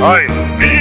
I'm me.